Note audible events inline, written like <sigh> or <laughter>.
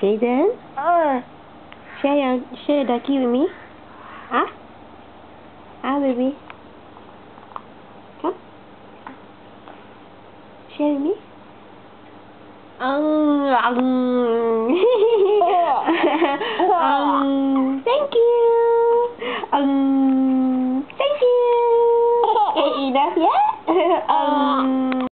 Jayden, Uh, ah. share your share your key with me. Ah? Ah, baby. Come. Share with me. Um, um, <laughs> um, thank you. Um, thank you. Okay, <laughs> enough yet? <laughs> um.